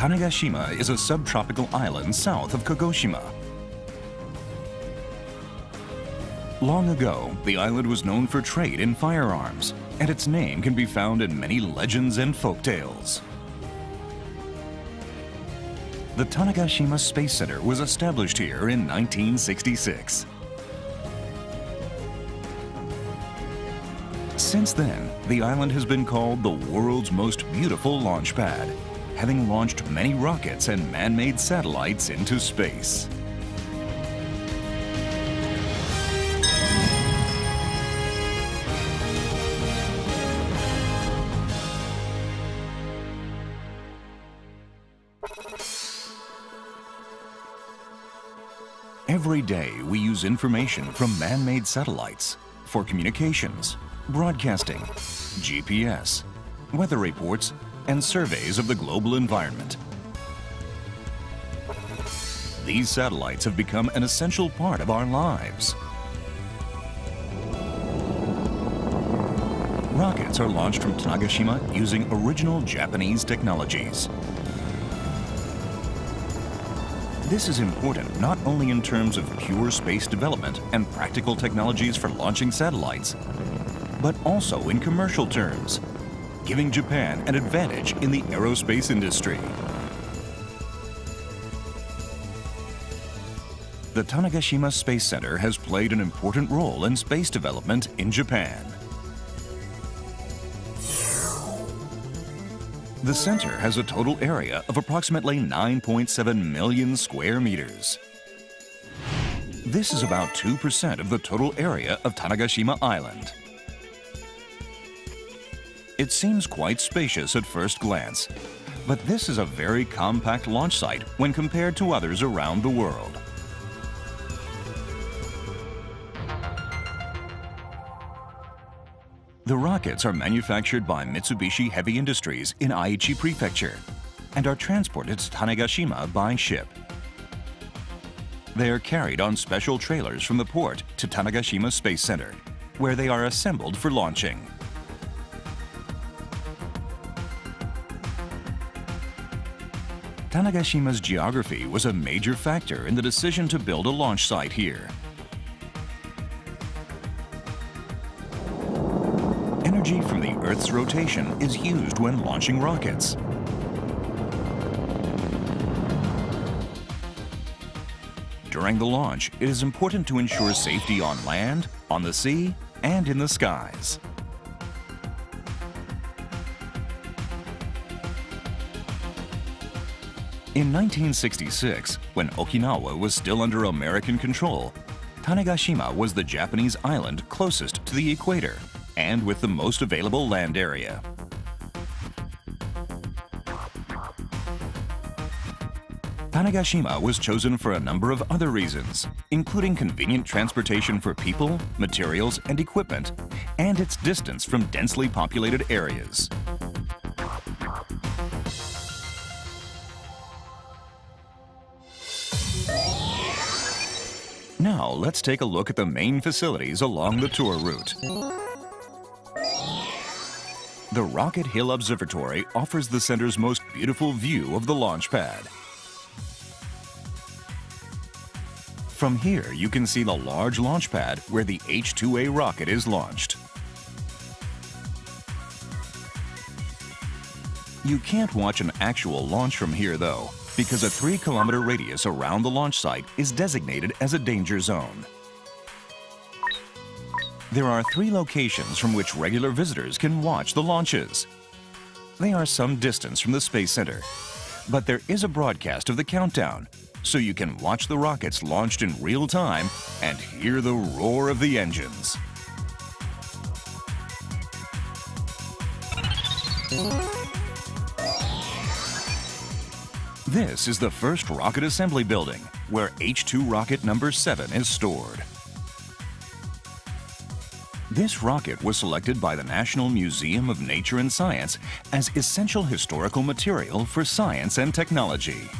Tanegashima is a subtropical island south of Kagoshima. Long ago, the island was known for trade in firearms, and its name can be found in many legends and folk tales. The Tanegashima Space Center was established here in 1966. Since then, the island has been called the world's most beautiful launch pad having launched many rockets and man-made satellites into space. Every day, we use information from man-made satellites for communications, broadcasting, GPS, weather reports, and surveys of the global environment. These satellites have become an essential part of our lives. Rockets are launched from Tanegashima using original Japanese technologies. This is important not only in terms of pure space development and practical technologies for launching satellites, but also in commercial terms giving Japan an advantage in the aerospace industry. The Tanegashima Space Center has played an important role in space development in Japan. The center has a total area of approximately 9.7 million square meters. This is about 2% of the total area of Tanegashima Island. It seems quite spacious at first glance, but this is a very compact launch site when compared to others around the world. The rockets are manufactured by Mitsubishi Heavy Industries in Aichi Prefecture and are transported to Tanegashima by ship. They are carried on special trailers from the port to Tanegashima Space Center, where they are assembled for launching. Tanegashima's geography was a major factor in the decision to build a launch site here. Energy from the Earth's rotation is used when launching rockets. During the launch, it is important to ensure safety on land, on the sea, and in the skies. In 1966, when Okinawa was still under American control, Tanegashima was the Japanese island closest to the equator and with the most available land area. Tanegashima was chosen for a number of other reasons, including convenient transportation for people, materials, and equipment, and its distance from densely populated areas. Now, let's take a look at the main facilities along the tour route. The Rocket Hill Observatory offers the center's most beautiful view of the launch pad. From here, you can see the large launch pad where the H-2A rocket is launched. You can't watch an actual launch from here, though, because a 3 kilometer radius around the launch site is designated as a danger zone. There are three locations from which regular visitors can watch the launches. They are some distance from the Space Center, but there is a broadcast of the countdown, so you can watch the rockets launched in real time and hear the roar of the engines. This is the first rocket assembly building, where H-2 rocket number 7 is stored. This rocket was selected by the National Museum of Nature and Science as essential historical material for science and technology.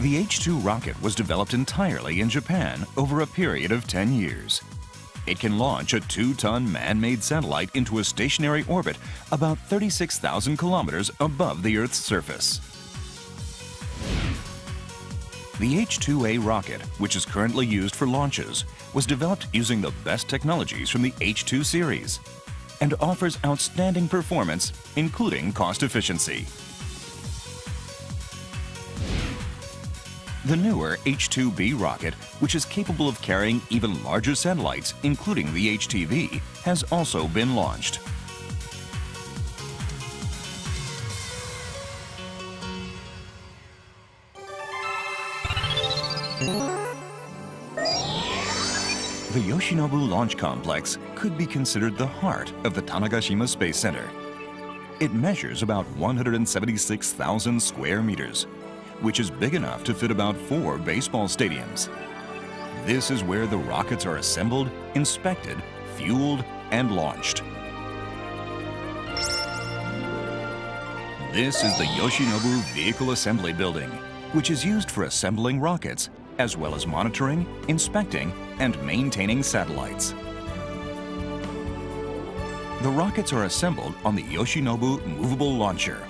The H-2 rocket was developed entirely in Japan over a period of 10 years. It can launch a two-ton man-made satellite into a stationary orbit about 36,000 kilometers above the Earth's surface. The H-2A rocket, which is currently used for launches, was developed using the best technologies from the H-2 series and offers outstanding performance, including cost efficiency. The newer H-2B rocket, which is capable of carrying even larger satellites, including the HTV, has also been launched. The Yoshinobu Launch Complex could be considered the heart of the Tanegashima Space Center. It measures about 176,000 square meters, which is big enough to fit about four baseball stadiums. This is where the rockets are assembled, inspected, fueled, and launched. This is the Yoshinobu Vehicle Assembly Building, which is used for assembling rockets as well as monitoring, inspecting, and maintaining satellites. The rockets are assembled on the Yoshinobu Movable Launcher.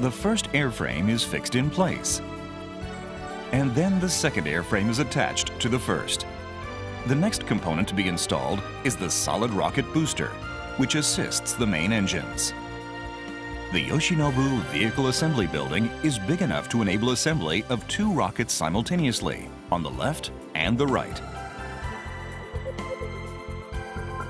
The first airframe is fixed in place, and then the second airframe is attached to the first. The next component to be installed is the solid rocket booster, which assists the main engines. The Yoshinobu Vehicle Assembly Building is big enough to enable assembly of two rockets simultaneously, on the left and the right.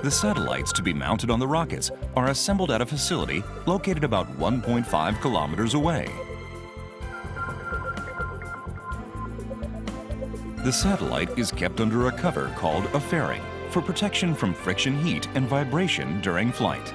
The satellites to be mounted on the rockets are assembled at a facility located about 1.5 kilometers away. The satellite is kept under a cover called a fairing for protection from friction heat and vibration during flight.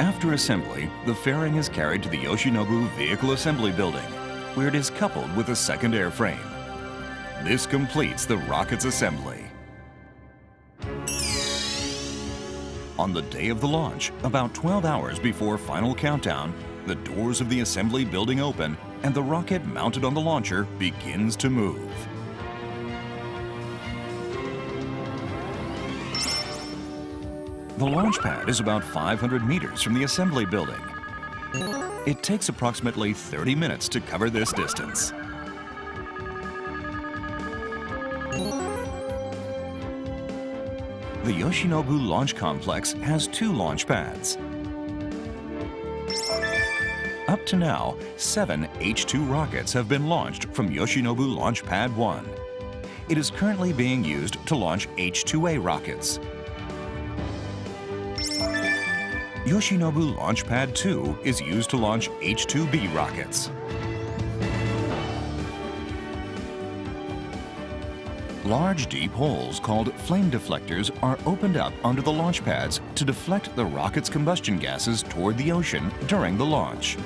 After assembly, the fairing is carried to the Yoshinobu Vehicle Assembly Building, where it is coupled with a second airframe. This completes the rocket's assembly. On the day of the launch, about 12 hours before final countdown, the doors of the assembly building open and the rocket mounted on the launcher begins to move. The launch pad is about 500 meters from the assembly building. It takes approximately 30 minutes to cover this distance. The Yoshinobu Launch Complex has two launch pads. Up to now, seven H-2 rockets have been launched from Yoshinobu Launch Pad 1. It is currently being used to launch H-2A rockets. Yoshinobu Launch Pad 2 is used to launch H-2B rockets. Large deep holes called flame deflectors are opened up under the launch pads to deflect the rocket's combustion gases toward the ocean during the launch.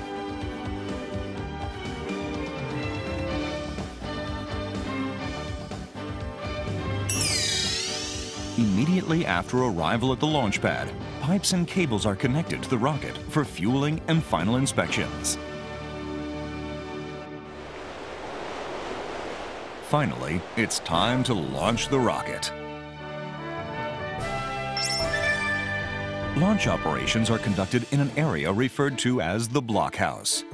Immediately after arrival at the launch pad, pipes and cables are connected to the rocket for fueling and final inspections. Finally, it's time to launch the rocket. Launch operations are conducted in an area referred to as the blockhouse.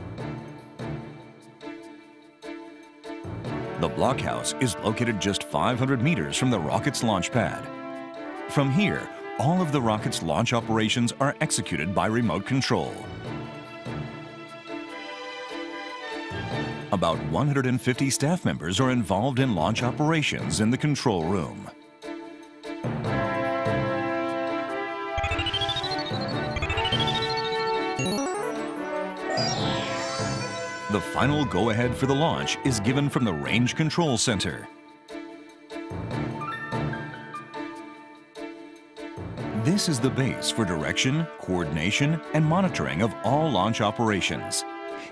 The blockhouse is located just 500 meters from the rocket's launch pad. From here, all of the rocket's launch operations are executed by remote control. About 150 staff members are involved in launch operations in the control room. The final go-ahead for the launch is given from the Range Control Center. This is the base for direction, coordination, and monitoring of all launch operations,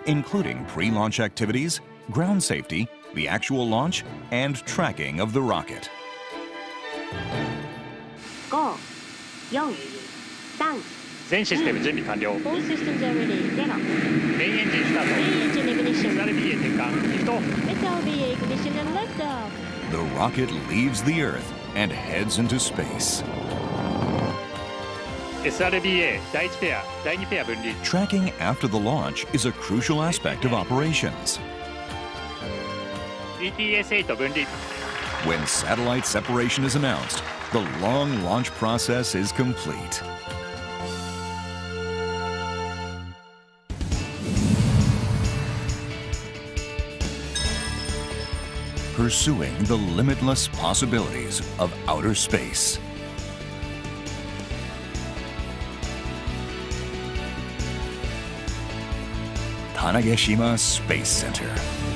including pre launch activities, ground safety, the actual launch, and tracking of the rocket. 5, 4, 3, 全システム準備完了。All systems are ready. Zero. Main engine start. Main engine ignition. SRBA 点火。リフト。SRBA ignition and liftoff. The rocket leaves the Earth and heads into space. SRBA 第1ペア第2ペア分離 Tracking after the launch is a crucial aspect of operations. ETS8 分離 When satellite separation is announced, the long launch process is complete. Pursuing the limitless possibilities of outer space. Tanegashima Space Center.